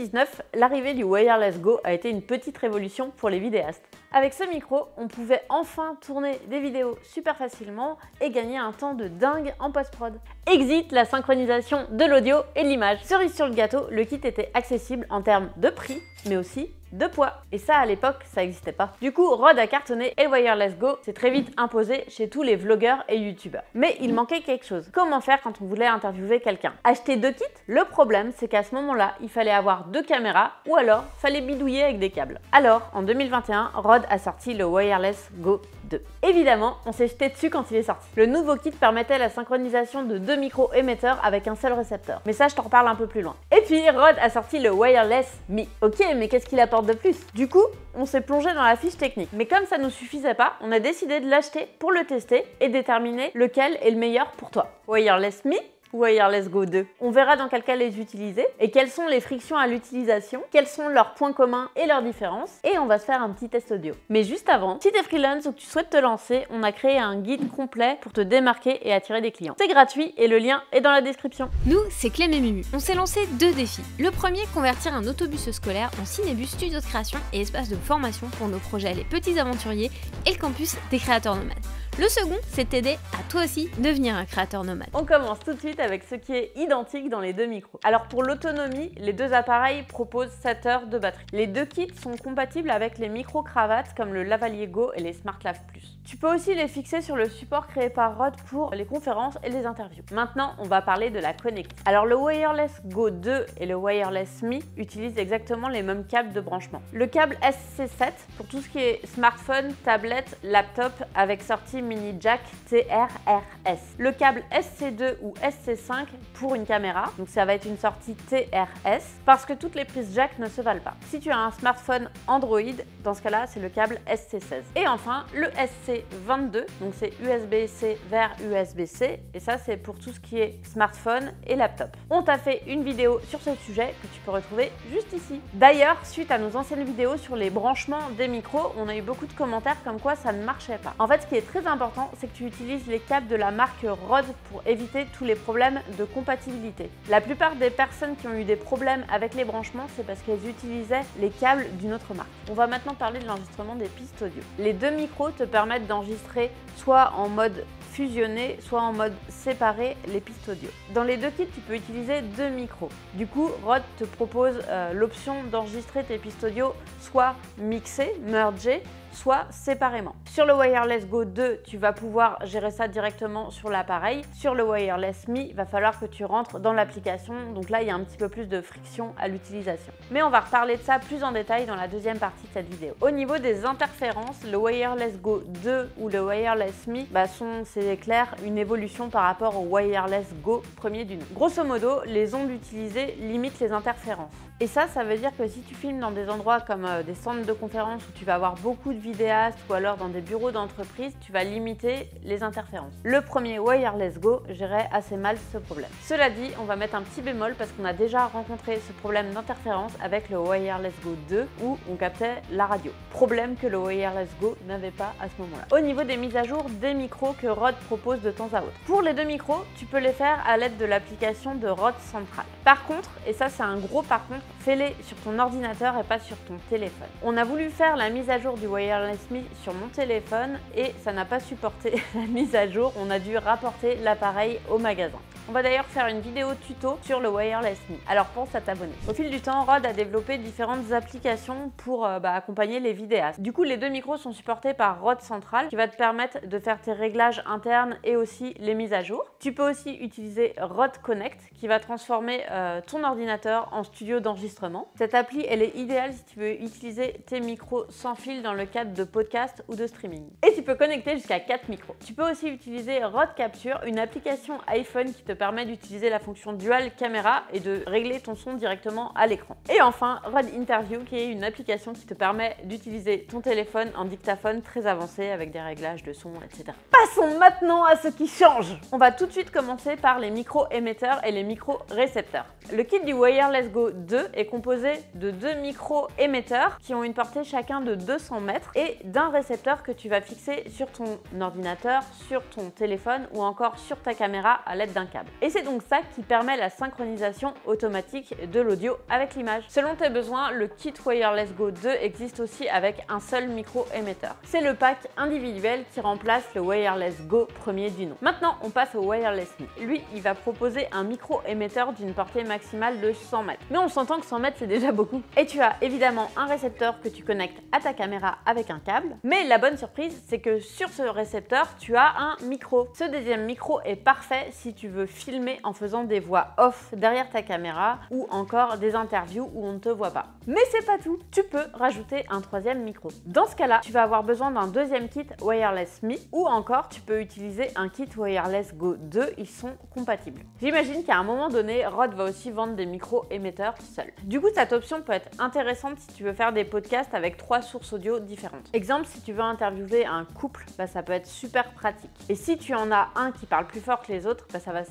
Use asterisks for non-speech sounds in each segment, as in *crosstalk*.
2019, l'arrivée du Wireless Go a été une petite révolution pour les vidéastes. Avec ce micro, on pouvait enfin tourner des vidéos super facilement et gagner un temps de dingue en post-prod. Exit la synchronisation de l'audio et de l'image. Cerise sur le gâteau, le kit était accessible en termes de prix, mais aussi de poids. Et ça, à l'époque, ça n'existait pas. Du coup, Rode a cartonné et le Wireless Go s'est très vite imposé chez tous les vlogueurs et youtubeurs. Mais il manquait quelque chose. Comment faire quand on voulait interviewer quelqu'un? Acheter deux kits? Le problème, c'est qu'à ce moment-là, il fallait avoir deux caméras ou alors fallait bidouiller avec des câbles. Alors, en 2021, Rode a sorti le Wireless Go 2. Évidemment, on s'est jeté dessus quand il est sorti. Le nouveau kit permettait la synchronisation de deux micro-émetteurs avec un seul récepteur. Mais ça, je t'en reparle un peu plus loin. Et puis, Rode a sorti le Wireless Me. Ok, mais qu'est-ce qu'il apporte de plus? Du coup, on s'est plongé dans la fiche technique. Mais comme ça ne nous suffisait pas, on a décidé de l'acheter pour le tester et déterminer lequel est le meilleur pour toi. Wireless Me Wireless Go 2. On verra dans quel cas les utiliser et quelles sont les frictions à l'utilisation, quels sont leurs points communs et leurs différences, et on va se faire un petit test audio. Mais juste avant, si t'es freelance ou que tu souhaites te lancer, on a créé un guide complet pour te démarquer et attirer des clients. C'est gratuit et le lien est dans la description. Nous, c'est Clem et Mumu. On s'est lancé deux défis. Le premier, convertir un autobus scolaire en cinébus studio de création et espace de formation pour nos projets Les Petits Aventuriers et le campus des créateurs nomades. Le second, c'est t'aider à toi aussi devenir un créateur nomade. On commence tout de suite avec ce qui est identique dans les deux micros. Alors pour l'autonomie, les deux appareils proposent 7 heures de batterie. Les deux kits sont compatibles avec les micro-cravates comme le Lavalier Go et les SmartLav Plus. Tu peux aussi les fixer sur le support créé par Rode pour les conférences et les interviews. Maintenant, on va parler de la connectique. Alors le Wireless Go 2 et le Wireless Me utilisent exactement les mêmes câbles de branchement. Le câble SC7 pour tout ce qui est smartphone, tablette, laptop avec sortie mini jack TRRS. Le câble SC2 ou SC5 pour une caméra, donc ça va être une sortie TRS parce que toutes les prises jack ne se valent pas. Si tu as un smartphone Android, dans ce cas-là, c'est le câble SC16. Et enfin, le SC 22, donc c'est USB-C vers USB-C, et ça c'est pour tout ce qui est smartphone et laptop. On t'a fait une vidéo sur ce sujet que tu peux retrouver juste ici. D'ailleurs, suite à nos anciennes vidéos sur les branchements des micros, on a eu beaucoup de commentaires comme quoi ça ne marchait pas. En fait, ce qui est très important, c'est que tu utilises les câbles de la marque Rode pour éviter tous les problèmes de compatibilité. La plupart des personnes qui ont eu des problèmes avec les branchements, c'est parce qu'elles utilisaient les câbles d'une autre marque. On va maintenant parler de l'enregistrement des pistes audio. Les deux micros te permettent d'enregistrer soit en mode fusionné, soit en mode séparé les pistes audio. Dans les deux kits, tu peux utiliser deux micros. Du coup, Rode te propose euh, l'option d'enregistrer tes pistes audio soit mixées, mergées, soit séparément. Sur le Wireless Go 2, tu vas pouvoir gérer ça directement sur l'appareil. Sur le Wireless Me, il va falloir que tu rentres dans l'application. Donc là, il y a un petit peu plus de friction à l'utilisation. Mais on va reparler de ça plus en détail dans la deuxième partie de cette vidéo. Au niveau des interférences, le Wireless Go 2 ou le Wireless Me bah, sont, c'est une évolution par rapport au Wireless Go premier du nom. Grosso modo, les ondes utilisées limitent les interférences. Et ça, ça veut dire que si tu filmes dans des endroits comme euh, des centres de conférences où tu vas avoir beaucoup de vidéastes ou alors dans des bureaux d'entreprise, tu vas limiter les interférences. Le premier Wireless Go gérait assez mal ce problème. Cela dit, on va mettre un petit bémol parce qu'on a déjà rencontré ce problème d'interférence avec le Wireless Go 2 où on captait la radio. Problème que le Wireless Go n'avait pas à ce moment-là. Au niveau des mises à jour des micros que Propose de temps à autre. Pour les deux micros, tu peux les faire à l'aide de l'application de Rode Central. Par contre, et ça c'est un gros par contre, fais-les sur ton ordinateur et pas sur ton téléphone. On a voulu faire la mise à jour du Wireless Me sur mon téléphone et ça n'a pas supporté *laughs* la mise à jour. On a dû rapporter l'appareil au magasin. On va d'ailleurs faire une vidéo tuto sur le Wireless Me, alors pense à t'abonner. Au fil du temps, Rode a développé différentes applications pour euh, bah, accompagner les vidéastes. Du coup, les deux micros sont supportés par Rode Central qui va te permettre de faire tes réglages internes et aussi les mises à jour. Tu peux aussi utiliser Rode Connect qui va transformer euh, ton ordinateur en studio d'enregistrement. Cette appli, elle est idéale si tu veux utiliser tes micros sans fil dans le cadre de podcast ou de streaming. Et tu peux connecter jusqu'à 4 micros. Tu peux aussi utiliser Rode Capture, une application iPhone qui te permet d'utiliser la fonction dual caméra et de régler ton son directement à l'écran. Et enfin, Rode Interview qui est une application qui te permet d'utiliser ton téléphone en dictaphone très avancé avec des réglages de son, etc. Passons maintenant à ce qui change. On va tout de suite commencer par les micro-émetteurs et les micro-récepteurs. Le kit du Wireless Go 2 est composé de deux micro-émetteurs qui ont une portée chacun de 200 mètres et d'un récepteur que tu vas fixer sur ton ordinateur, sur ton téléphone ou encore sur ta caméra à l'aide d'un câble. Et c'est donc ça qui permet la synchronisation automatique de l'audio avec l'image. Selon tes besoins, le kit Wireless Go 2 existe aussi avec un seul micro émetteur. C'est le pack individuel qui remplace le Wireless Go premier du nom. Maintenant, on passe au Wireless Me. Lui, il va proposer un micro émetteur d'une portée maximale de 100 mètres. Mais on s'entend que 100 mètres, c'est déjà beaucoup. Et tu as évidemment un récepteur que tu connectes à ta caméra avec un câble. Mais la bonne surprise, c'est que sur ce récepteur, tu as un micro. Ce deuxième micro est parfait si tu veux filmer en faisant des voix off derrière ta caméra ou encore des interviews où on ne te voit pas. Mais c'est pas tout, tu peux rajouter un troisième micro. Dans ce cas-là, tu vas avoir besoin d'un deuxième kit Wireless Me ou encore tu peux utiliser un kit Wireless Go 2, ils sont compatibles. J'imagine qu'à un moment donné, Rode va aussi vendre des micros émetteurs seuls. Du coup, cette option peut être intéressante si tu veux faire des podcasts avec trois sources audio différentes. Exemple, si tu veux interviewer un couple, bah, ça peut être super pratique. Et si tu en as un qui parle plus fort que les autres, bah, ça va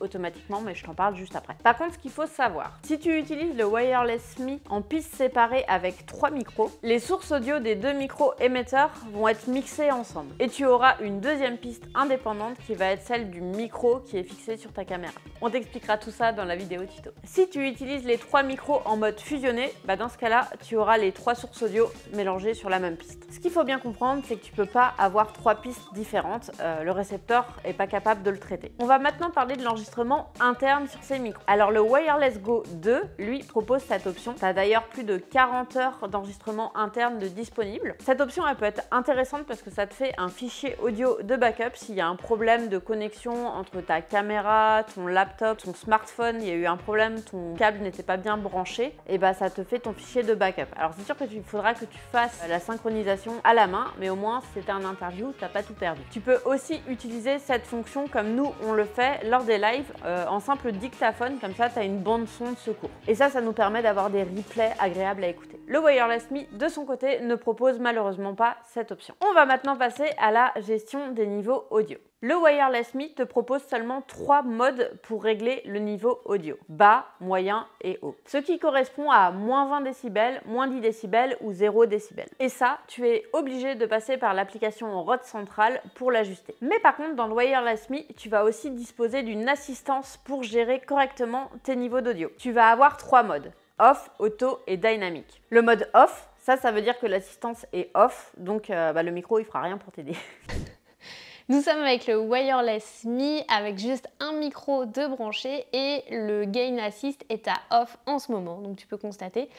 automatiquement, mais je t'en parle juste après. Par contre, ce qu'il faut savoir, si tu utilises le Wireless Me en piste séparée avec trois micros, les sources audio des deux micros émetteurs vont être mixées ensemble. Et tu auras une deuxième piste indépendante qui va être celle du micro qui est fixé sur ta caméra. On t'expliquera tout ça dans la vidéo tuto. Si tu utilises les trois micros en mode fusionné, bah dans ce cas-là, tu auras les trois sources audio mélangées sur la même piste. Ce qu'il faut bien comprendre, c'est que tu peux pas avoir trois pistes différentes. Euh, le récepteur est pas capable de le traiter. On va maintenant parler de l'enregistrement interne sur ces micros. Alors le Wireless Go 2, lui, propose cette option. Tu as d'ailleurs plus de 40 heures d'enregistrement interne de disponible. Cette option, elle peut être intéressante parce que ça te fait un fichier audio de backup s'il y a un problème de connexion entre ta caméra, ton laptop, ton smartphone, il y a eu un problème, ton câble n'était pas bien branché, et bah ça te fait ton fichier de backup. Alors c'est sûr que tu faudra que tu fasses la synchronisation à la main, mais au moins si c'était un interview, t'as pas tout perdu. Tu peux aussi utiliser cette fonction comme nous on le fait lors des lives euh, en simple dictaphone, comme ça tu as une bande son de secours. Et ça, ça nous permet d'avoir des replays agréables à écouter. Le Wireless Me, de son côté, ne propose malheureusement pas cette option. On va maintenant passer à la gestion des niveaux audio. Le Wireless Me te propose seulement trois modes pour régler le niveau audio, bas, moyen et haut. Ce qui correspond à moins 20 décibels, moins 10 décibels ou 0 décibels. Et ça, tu es obligé de passer par l'application Rode Central pour l'ajuster. Mais par contre, dans le Wireless Me, tu vas aussi disposer d'une assistance pour gérer correctement tes niveaux d'audio. Tu vas avoir trois modes, off, auto et dynamique. Le mode off, ça, ça veut dire que l'assistance est off, donc euh, bah, le micro, il fera rien pour t'aider. *laughs* Nous sommes avec le Wireless Me avec juste un micro de branché et le Gain Assist est à off en ce moment. Donc tu peux constater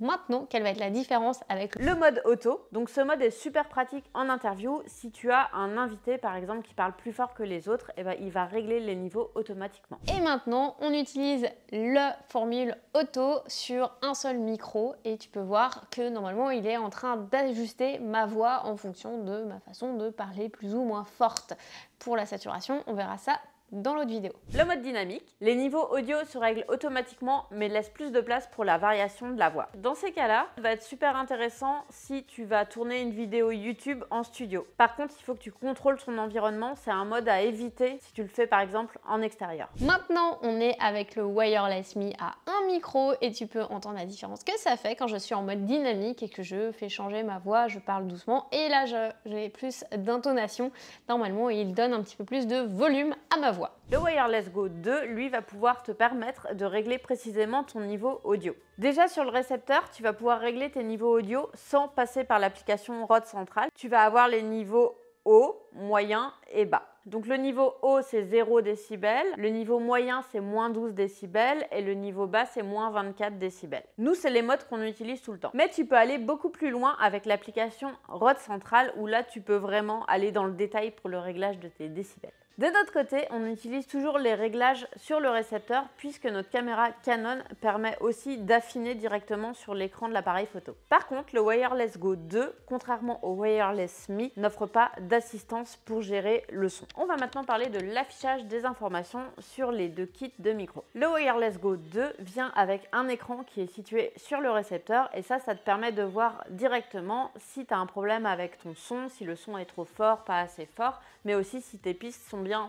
Maintenant, quelle va être la différence avec le mode auto Donc ce mode est super pratique en interview. Si tu as un invité par exemple qui parle plus fort que les autres, eh ben, il va régler les niveaux automatiquement. Et maintenant, on utilise le formule auto sur un seul micro et tu peux voir que normalement il est en train d'ajuster ma voix en fonction de ma façon de parler plus ou moins forte. Pour la saturation, on verra ça dans l'autre vidéo. Le mode dynamique, les niveaux audio se règlent automatiquement mais laissent plus de place pour la variation de la voix. Dans ces cas-là, ça va être super intéressant si tu vas tourner une vidéo YouTube en studio. Par contre, il faut que tu contrôles ton environnement, c'est un mode à éviter si tu le fais par exemple en extérieur. Maintenant, on est avec le Wireless Me à un micro et tu peux entendre la différence que ça fait quand je suis en mode dynamique et que je fais changer ma voix, je parle doucement et là j'ai plus d'intonation. Normalement, il donne un petit peu plus de volume à ma voix. Le Wireless Go 2, lui, va pouvoir te permettre de régler précisément ton niveau audio. Déjà sur le récepteur, tu vas pouvoir régler tes niveaux audio sans passer par l'application Rode Central. Tu vas avoir les niveaux haut, moyen et bas. Donc le niveau haut c'est 0 décibels, le niveau moyen c'est moins 12 décibels et le niveau bas c'est moins 24 décibels. Nous c'est les modes qu'on utilise tout le temps. Mais tu peux aller beaucoup plus loin avec l'application Rode Central où là tu peux vraiment aller dans le détail pour le réglage de tes décibels. De notre côté, on utilise toujours les réglages sur le récepteur puisque notre caméra Canon permet aussi d'affiner directement sur l'écran de l'appareil photo. Par contre, le Wireless Go 2, contrairement au Wireless Me, n'offre pas d'assistance pour gérer le son. On va maintenant parler de l'affichage des informations sur les deux kits de micro. Le Wireless Go 2 vient avec un écran qui est situé sur le récepteur et ça, ça te permet de voir directement si tu as un problème avec ton son, si le son est trop fort, pas assez fort, mais aussi si tes pistes sont bien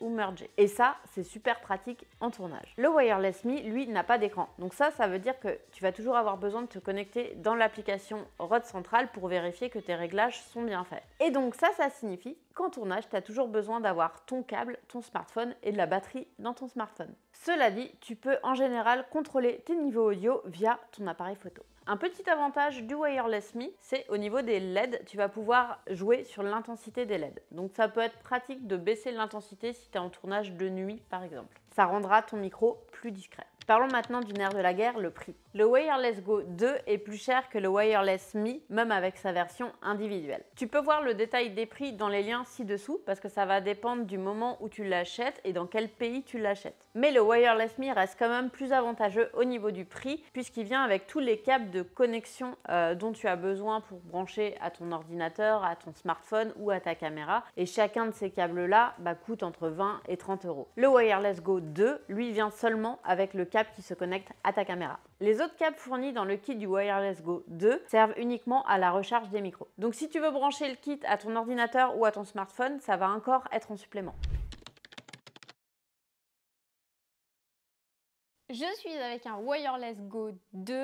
ou mergés. Et ça, c'est super pratique en tournage. Le Wireless Me, lui, n'a pas d'écran. Donc ça, ça veut dire que tu vas toujours avoir besoin de te connecter dans l'application Rode Central pour vérifier que tes réglages sont bien faits. Et donc ça, ça signifie qu'en tournage, tu as toujours besoin d'avoir ton câble, ton smartphone et de la batterie dans ton smartphone. Cela dit, tu peux en général contrôler tes niveaux audio via ton appareil photo. Un petit avantage du Wireless Me, c'est au niveau des LED, tu vas pouvoir jouer sur l'intensité des LED. Donc ça peut être pratique de baisser l'intensité si tu es en tournage de nuit par exemple. Ça rendra ton micro plus discret. Parlons maintenant du nerf de la guerre, le prix. Le Wireless Go 2 est plus cher que le Wireless Me, même avec sa version individuelle. Tu peux voir le détail des prix dans les liens ci-dessous parce que ça va dépendre du moment où tu l'achètes et dans quel pays tu l'achètes. Mais le Wireless Me reste quand même plus avantageux au niveau du prix puisqu'il vient avec tous les câbles de connexion euh, dont tu as besoin pour brancher à ton ordinateur, à ton smartphone ou à ta caméra. Et chacun de ces câbles-là bah, coûte entre 20 et 30 euros. Le Wireless Go 2, lui, vient seulement avec le câble qui se connecte à ta caméra. Les autres câbles fournis dans le kit du Wireless Go 2 servent uniquement à la recharge des micros. Donc si tu veux brancher le kit à ton ordinateur ou à ton smartphone, ça va encore être en supplément. Je suis avec un Wireless Go 2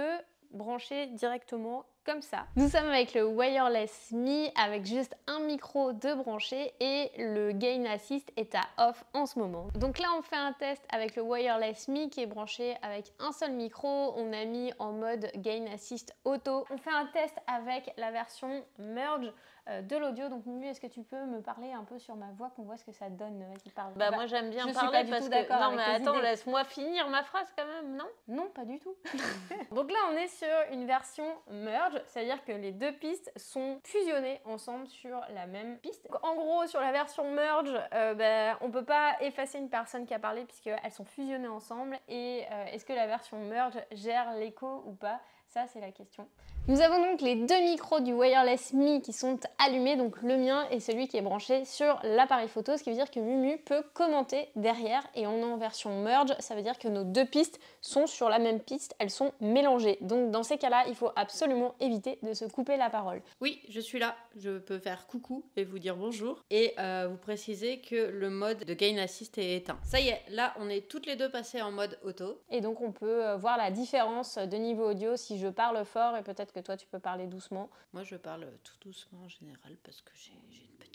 branché directement comme ça. Nous sommes avec le Wireless Me avec juste un micro de branché et le Gain Assist est à off en ce moment. Donc là on fait un test avec le Wireless Me qui est branché avec un seul micro. On a mis en mode Gain Assist Auto. On fait un test avec la version Merge de l'audio. Donc Mimi, est-ce que tu peux me parler un peu sur ma voix, qu'on voit ce que ça donne Vas-y, parle? Bah, moi j'aime bien parler parce que... Non mais attends, laisse-moi finir ma phrase quand même, non? Non, pas du tout. *laughs* Donc là on est sur une version merge, c'est-à-dire que les deux pistes sont fusionnées ensemble sur la même piste. en gros, sur la version merge, euh, bah, on peut pas effacer une personne qui a parlé puisqu'elles sont fusionnées ensemble. Et euh, est-ce que la version merge gère l'écho ou pas? Ça, c'est la question. Nous avons donc les deux micros du Wireless Me qui sont allumés, donc le mien et celui qui est branché sur l'appareil photo, ce qui veut dire que Mumu peut commenter derrière et on est en version merge, ça veut dire que nos deux pistes sont sur la même piste, elles sont mélangées. Donc dans ces cas-là, il faut absolument éviter de se couper la parole. Oui, je suis là, je peux faire coucou et vous dire bonjour et euh, vous préciser que le mode de Gain Assist est éteint. Ça y est, là on est toutes les deux passées en mode auto. Et donc on peut euh, voir la différence de niveau audio si je parle fort et peut-être que toi tu peux parler doucement. Moi je parle tout doucement en général parce que j'ai une petite.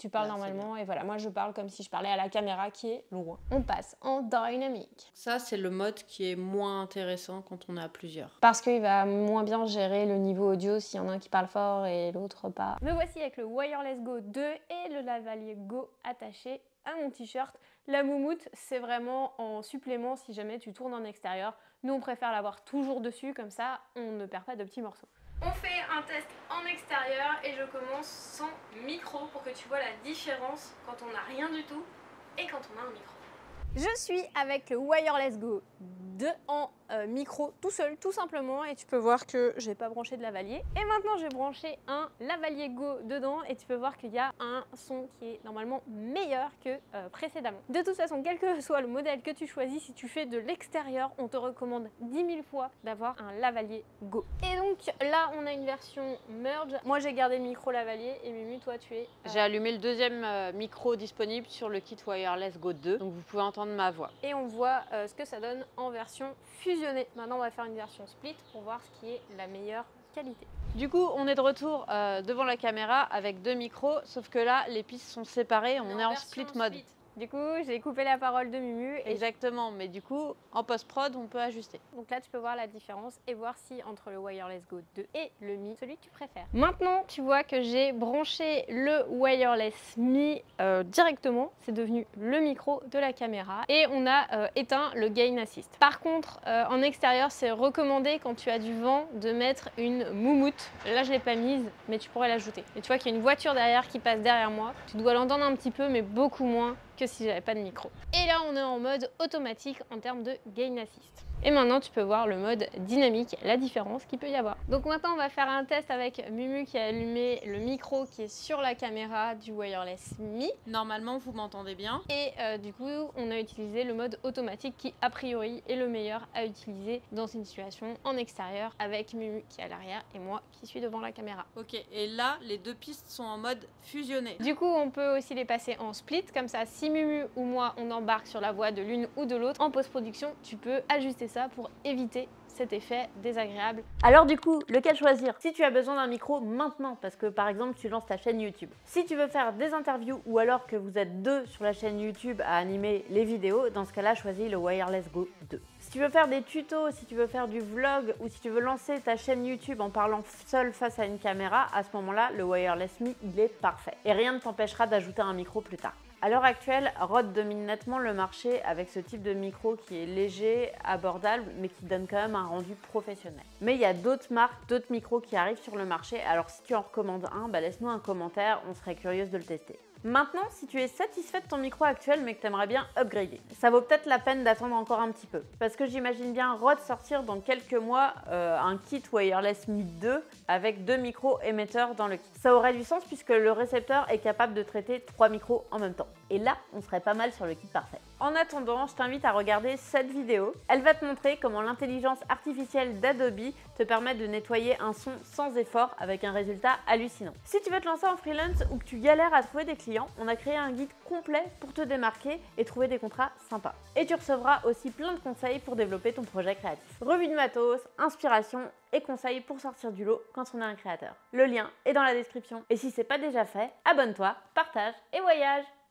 Tu parles normalement et voilà, moi je parle comme si je parlais à la caméra qui est loin. On passe en dynamique. Ça c'est le mode qui est moins intéressant quand on a plusieurs. Parce qu'il va moins bien gérer le niveau audio s'il y en a un qui parle fort et l'autre pas. Me voici avec le Wireless Go 2 et le lavalier Go attaché à mon t-shirt. La moumoute, c'est vraiment en supplément si jamais tu tournes en extérieur. Nous, on préfère l'avoir toujours dessus, comme ça, on ne perd pas de petits morceaux. On fait un test en extérieur et je commence sans micro pour que tu vois la différence quand on n'a rien du tout et quand on a un micro. Je suis avec le Wireless Go 2 en euh, micro tout seul, tout simplement. Et tu peux voir que j'ai pas branché de lavalier. Et maintenant, j'ai branché un lavalier Go dedans. Et tu peux voir qu'il y a un son qui est normalement meilleur que euh, précédemment. De toute façon, quel que soit le modèle que tu choisis, si tu fais de l'extérieur, on te recommande 10 000 fois d'avoir un lavalier Go. Et donc là, on a une version merge. Moi, j'ai gardé le micro lavalier. Et Mimi, toi, tu es... Euh, j'ai allumé le deuxième micro disponible sur le kit Wireless Go 2. Donc vous pouvez entendre ma voix. Et on voit ce que ça donne en version fusion Maintenant, on va faire une version split pour voir ce qui est la meilleure qualité. Du coup, on est de retour euh, devant la caméra avec deux micros, sauf que là, les pistes sont séparées, on, est en split mode. Du coup, j'ai coupé la parole de Mumu. Exactement, mais du coup, en post-prod, on peut ajuster. Donc là, tu peux voir la différence et voir si entre le Wireless Go 2 et le Mi, celui que tu préfères. Maintenant, tu vois que j'ai branché le Wireless Mi euh, directement. C'est devenu le micro de la caméra. Et on a euh, éteint le Gain Assist. Par contre, euh, en extérieur, c'est recommandé quand tu as du vent de mettre une moumoute. Là, je l'ai pas mise, mais tu pourrais l'ajouter. Et tu vois qu'il y a une voiture derrière qui passe derrière moi. Tu dois l'entendre un petit peu, mais beaucoup moins que si j'avais pas de micro. Et là, on est en mode automatique en termes de gain assist. Et maintenant, tu peux voir le mode dynamique, la différence qu'il peut y avoir. Donc maintenant, on va faire un test avec Mumu qui a allumé le micro qui est sur la caméra du Wireless Me. Normalement, vous m'entendez bien. Et euh, du coup, on a utilisé le mode automatique qui, a priori, est le meilleur à utiliser dans une situation en extérieur avec Mumu qui est à l'arrière et moi qui suis devant la caméra. Ok, et là, les deux pistes sont en mode fusionné. Du coup, on peut aussi les passer en split, comme ça, si Mumu ou moi, on embarque sur la voix de l'une ou de l'autre, en post-production, tu peux ajuster ça pour éviter cet effet désagréable. Alors du coup, lequel choisir? Si tu as besoin d'un micro maintenant, parce que par exemple tu lances ta chaîne YouTube. Si tu veux faire des interviews ou alors que vous êtes deux sur la chaîne YouTube à animer les vidéos, dans ce cas-là, choisis le Wireless Go 2. Si tu veux faire des tutos, si tu veux faire du vlog ou si tu veux lancer ta chaîne YouTube en parlant seul face à une caméra, à ce moment-là, le Wireless Me, il est parfait. Et rien ne t'empêchera d'ajouter un micro plus tard. À l'heure actuelle, Rode domine nettement le marché avec ce type de micro qui est léger, abordable, mais qui donne quand même un rendu professionnel. Mais il y a d'autres marques, d'autres micros qui arrivent sur le marché, alors si tu en recommandes un, bah laisse-nous un commentaire, on serait curieuse de le tester. Maintenant, si tu es satisfait de ton micro actuel mais que tu aimerais bien upgrader, ça vaut peut-être la peine d'attendre encore un petit peu. Parce que j'imagine bien Rode sortir dans quelques mois euh, un kit Wireless Mi 2 avec deux micros émetteurs dans le kit. Ça aurait du sens puisque le récepteur est capable de traiter trois micros en même temps. Et là, on serait pas mal sur le kit parfait. En attendant, je t'invite à regarder cette vidéo. Elle va te montrer comment l'intelligence artificielle d'Adobe te permet de nettoyer un son sans effort avec un résultat hallucinant. Si tu veux te lancer en freelance ou que tu galères à trouver des clients, on a créé un guide complet pour te démarquer et trouver des contrats sympas. Et tu recevras aussi plein de conseils pour développer ton projet créatif. Revue de matos, inspiration et conseils pour sortir du lot quand on est un créateur. Le lien est dans la description. Et si c'est pas déjà fait, abonne-toi, partage et voyage